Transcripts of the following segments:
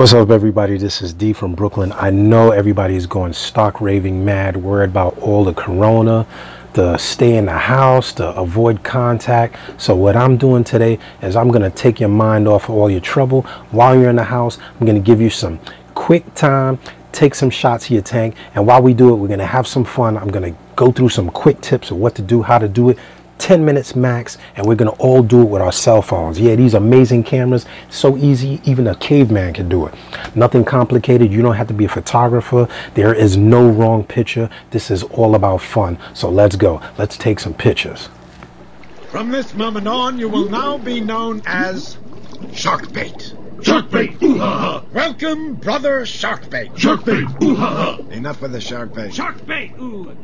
What's up, everybody? This is D from Brooklyn. I know everybody is going stock raving mad, worried about all the corona, the stay in the house, the avoid contact. So, what I'm doing today is I'm going to take your mind off of all your trouble while you're in the house. I'm going to give you some quick time, take some shots of your tank, and while we do it, we're going to have some fun. I'm going to go through some quick tips of what to do, how to do it 10 minutes max and we're gonna all do it with our cell phones yeah these amazing cameras so easy even a caveman can do it nothing complicated you don't have to be a photographer there is no wrong picture this is all about fun so let's go let's take some pictures from this moment on you will now be known as sharkbait Sharkbait! Ooh ha ha! Welcome, brother Sharkbait! Sharkbait! Ooh ha ha! Enough with the sharkbait. Sharkbait! Ooh!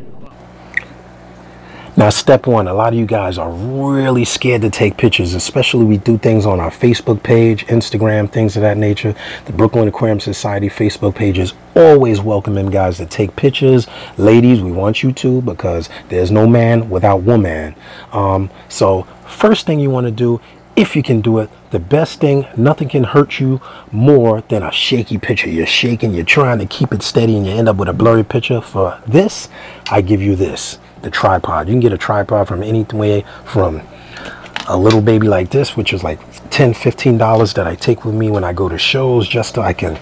Now, step one, a lot of you guys are really scared to take pictures, especially we do things on our Facebook page, Instagram, things of that nature. The Brooklyn Aquarium Society Facebook page is always welcoming guys to take pictures. Ladies, we want you to because there's no man without woman. Um, so, first thing you want to do if you can do it the best thing nothing can hurt you more than a shaky picture you're shaking you're trying to keep it steady and you end up with a blurry picture for this i give you this the tripod you can get a tripod from anywhere from a little baby like this which is like 10 15 dollars that i take with me when i go to shows just so i can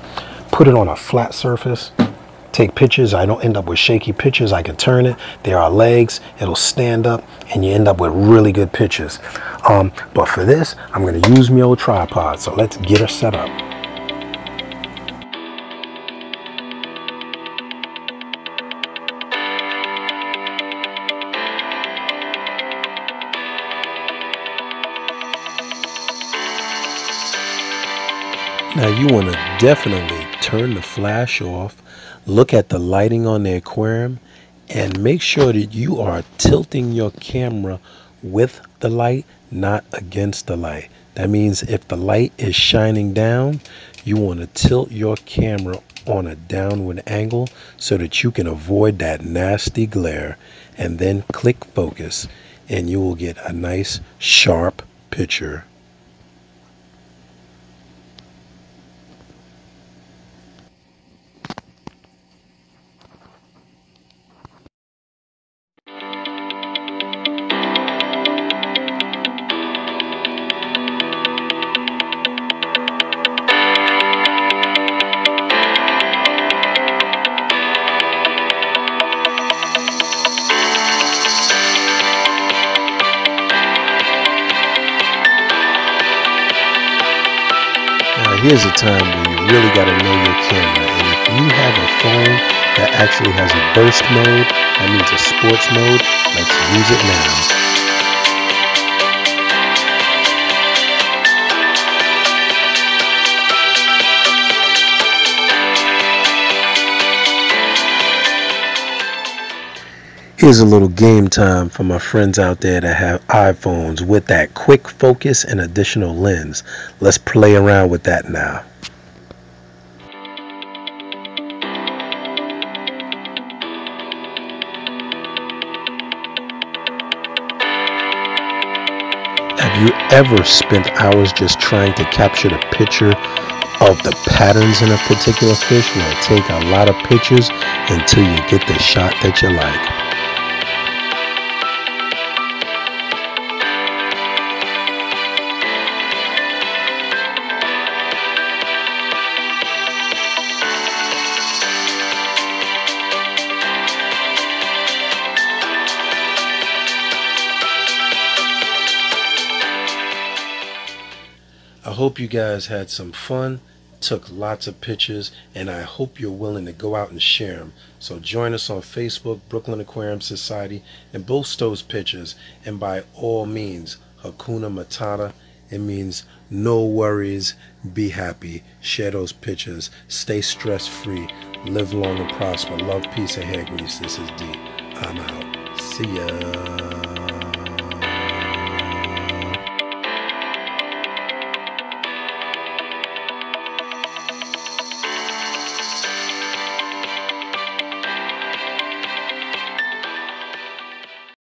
put it on a flat surface take pictures. I don't end up with shaky pictures. I can turn it. There are legs. It'll stand up and you end up with really good pictures. Um, but for this, I'm going to use my old tripod. So let's get her set up. Now you want to definitely turn the flash off, look at the lighting on the aquarium, and make sure that you are tilting your camera with the light, not against the light. That means if the light is shining down, you want to tilt your camera on a downward angle so that you can avoid that nasty glare and then click focus and you will get a nice sharp picture here's a time where you really got to know your camera. And if you have a phone that actually has a burst mode, that means a sports mode, let's use it now. Here's a little game time for my friends out there that have iPhones with that quick focus and additional lens. Let's play around with that now. Have you ever spent hours just trying to capture the picture of the patterns in a particular fish? Well, take a lot of pictures until you get the shot that you like. Hope you guys had some fun, took lots of pictures, and I hope you're willing to go out and share them. So join us on Facebook, Brooklyn Aquarium Society, and post those pictures. And by all means, Hakuna Matata. It means no worries, be happy, share those pictures, stay stress free, live long and prosper, love, peace, and hair grease. This is D. I'm out. See ya.